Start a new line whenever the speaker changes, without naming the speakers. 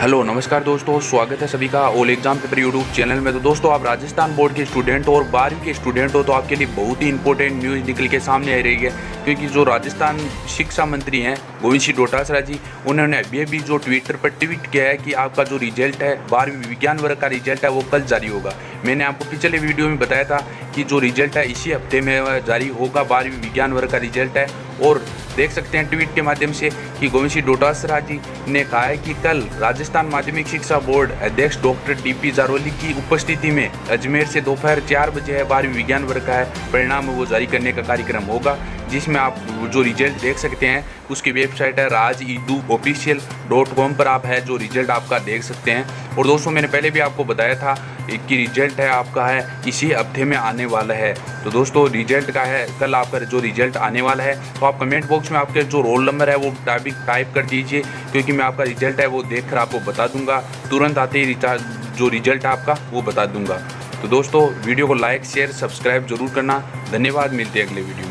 Hello, नमस्कार दोस्तों, स्वागत है सभी का ओल एग्ज़ाम पेपर यूट्यूब चैनल में। तो दोस्तों, आप राजस्थान बोर्ड के स्टूडेंट हो और बारहवीं के स्टूडेंट हो तो आपके लिए बहुत ही इंपॉर्टेंट न्यूज़ निकल के सामने आ रही है। क्योंकि जो राजस्थान शिक्षा मंत्री हैं, गोविंद सिंह डोटासरा जी, उन्होंने अभी अभी जो ट्विटर पर ट्वीट किया है कि आपका जो रिज़ल्ट है, बारहवीं विज्ञान वर्ग का रिज़ल्ट है, वो कल जारी होगा। मैंने आपको पिछले वीडियो में बताया था कि जो रिज़ल्ट है, इसी हफ़्ते में जारी होगा। बारहवीं विज्ञान वर्ग का रिज़ल्ट है और देख सकते हैं ट्वीट के माध्यम से कि गोविंद सिंह डोटासरा जी ने कहा है कि कल राजस्थान माध्यमिक शिक्षा बोर्ड अध्यक्ष डॉक्टर डी पी जारोली की उपस्थिति में अजमेर से दोपहर चार बजे है बारहवीं विज्ञान वर्ग का है, परिणाम वो जारी करने का कार्यक्रम होगा, जिसमें आप जो रिज़ल्ट देख सकते हैं, उसकी वेबसाइट है राज ऑफिशियल डॉट कॉम पर आप है, जो रिज़ल्ट आपका देख सकते हैं। और दोस्तों, मैंने पहले भी आपको बताया था कि रिज़ल्ट है, आपका है, इसी हफ़्ते में आने वाला है। तो दोस्तों रिज़ल्ट का है, कल आपका जो रिज़ल्ट आने वाला है तो आप कमेंट बॉक्स में आपके जो रोल नंबर है, वो टाइपिंग टाइप कर दीजिए, क्योंकि मैं आपका रिज़ल्ट है, वो देख कर आपको बता दूँगा। तुरंत आते ही जो रिज़ल्ट है आपका, वो बता दूँगा। तो दोस्तों वीडियो को लाइक शेयर सब्सक्राइब ज़रूर करना। धन्यवाद, मिलते हैं अगले वीडियो